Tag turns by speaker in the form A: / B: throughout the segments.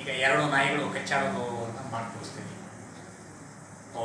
A: ಈಗ ಎರಡು ನಾಯಿಗಳು ಕಚ್ಚಾಡೋದು ಅಂತ ತೋರಿಸ್ತೀನಿ ಓ.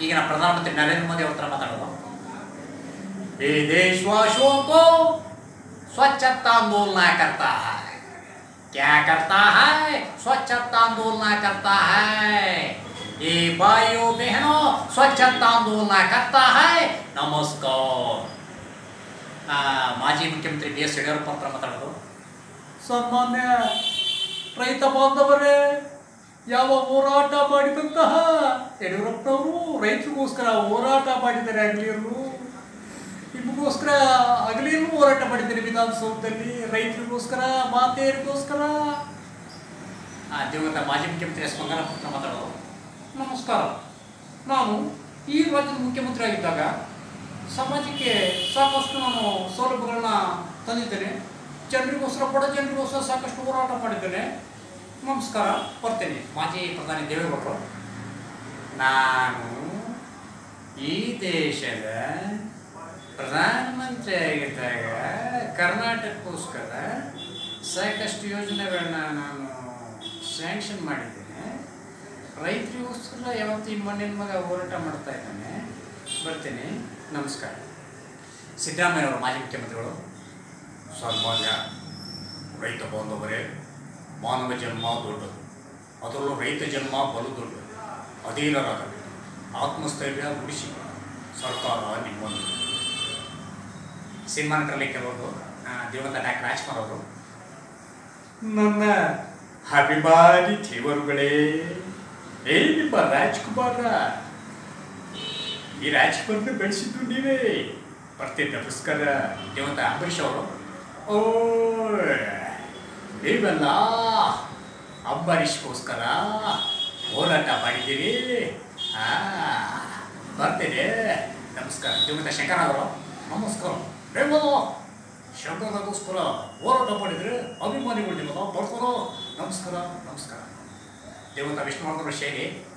A: ಈಗಿನ ಪ್ರಧಾನಮಂತ್ರಿ ನರೇಂದ್ರ ಮೋದಿ ಅವ್ರ ಹತ್ರ ಮಾತಾಡೋದು ये देशवासियों को स्वच्छता आंदोलन करता है क्या करता है स्वच्छता आंदोलन करता है ये भाइयों बहनों स्वच्छता आंदोलन करता है नमस्कार ಆ, ಮಾಜಿ ಮುಖ್ಯಮಂತ್ರಿ ಬಿ ಎಸ್ ಯಡಿಯೂರಪ್ಪ ಹತ್ರ ಮಾತಾಡೋದು ಸನ್ಮಾನ್ಯ ರೈತ ಬಾಂಧವರೇ ಯಾವ ಹೋರಾಟ ಮಾಡಿದಂತಹ ಯಡಿಯೂರಪ್ಪನವರು ರೈತರಿಗೋಸ್ಕರ ಹೋರಾಟ ಮಾಡಿದ್ದಾರೆ ಹಗಲಿಯರು ನಿಮಗೋಸ್ಕರ ಹಗಲಿಯಲ್ಲೂ ಹೋರಾಟ ಮಾಡಿದ್ದಾರೆ ವಿಧಾನಸೌಧದಲ್ಲಿ ರೈತರಿಗೋಸ್ಕರ ಮಾತೆಯರಿಗೋಸ್ಕರ. ಆ ದಿವಂಗತ ಮಾಜಿ ಮುಖ್ಯಮಂತ್ರಿ ಎಸ್ ಬಂಗಾರಪ್ಪ ಹತ್ರ ಮಾತಾಡೋದು. ನಮಸ್ಕಾರ. ನಾನು ಈ ರಾಜ್ಯದ ಮುಖ್ಯಮಂತ್ರಿ ಆಗಿದ್ದಾಗ ಸಮಾಜಕ್ಕೆ ಸಾಕಷ್ಟು ನಾನು ಸೌಲಭ್ಯಗಳನ್ನ ತಂದಿದ್ದೇನೆ. ಜನರಿಗೋಸ್ಕರ ಬಡ ಜನರಿಗೋಸ್ಕರ ಸಾಕಷ್ಟು ಹೋರಾಟ ಮಾಡಿದ್ದೇನೆ. ನಮಸ್ಕಾರ ಕೊಡ್ತೇನೆ ಮಾಜಿ ಪ್ರಧಾನಿ ದೇವೇಗೌಡರು. ನಾನು ಈ ದೇಶದ ಪ್ರಧಾನಮಂತ್ರಿ ಆಗಿದ್ದಾಗ ಕರ್ನಾಟಕಕ್ಕೋಸ್ಕರ ಸಾಕಷ್ಟು ಯೋಜನೆಗಳನ್ನ ನಾನು ಸ್ಯಾಂಕ್ಷನ್ ಮಾಡಿದ್ದೇನೆ. ರೈತರಿಗೋಸ್ಕರ ಯಾವತ್ತು ಮಣ್ಣಿನ ಮಗ ಹೋರಾಟ ಮಾಡ್ತಾ ಇದ್ದಾನೆ. ಬರ್ತೀನಿ. ನಮಸ್ಕಾರ. ಸಿದ್ದರಾಮಯ್ಯನವರು ಮಾಜಿ ಮುಖ್ಯಮಂತ್ರಿಗಳು. ಸನ್ಮಾನ್ಯ ರೈತ ಬಾಂಧವರೇ ಮಾನವ ಜನ್ಮ ದೊಡ್ಡದು. ಅದರಲ್ಲೂ ರೈತ ಜನ್ಮ ಬಲು ದೊಡ್ಡದು. ಅಧೀನರಾಗಬೇಕು ಆತ್ಮಸ್ಥೈರ್ಯ ಉಳಿಸಿ ಸರ್ಕಾರ ನಿಮ್ಮ ಸಿನಿಮಾ ನಟರಲ್ಲಿ ಕೆಲವರು ದಿವಂಗತ ಡಾಕ್ಟರ್ ರಾಜ್ಕುಮಾರ್ ಅವರು. ನನ್ನ ಅಭಿಮಾನಿ ದೇವರುಗಳೇ ಏ ನಿಮ್ಮ ರಾಜ್ಕುಮಾರ. ಈ ರಾಜ್ಕುಮಾರ್ನ ಬೆಳೆಸಿದ್ದು ನೀವೇ. ಬರ್ತೀನಿ ನಮಸ್ಕಾರ ದಿವಂತ ಅಂಬರೀಷ್ ಅವರು. ಓ ನೀವೆಲ್ಲ ಅಂಬರೀಷ್ಗೋಸ್ಕರ ಹೋರಾಟ ಮಾಡಿದ್ದೀರಿ. ಬರ್ತೀನಿ. ನಮಸ್ಕಾರ. ದಿವಂತ ಶಂಕರ ಅವರು, ನಮಸ್ಕಾರ. ನೀವು ಶಂಕರಗೋಸ್ಕರ ಹೋರಾಟ ಮಾಡಿದರೆ ಅಭಿಮಾನಿಗಳು ನಿಮ್ಮದ ಬರ್ತಾರ? ನಮಸ್ಕಾರ ನಮಸ್ಕಾರ. ದೇವಂತ ವಿಷ್ಣುವರ್ಧನ ಶೈಲಿ.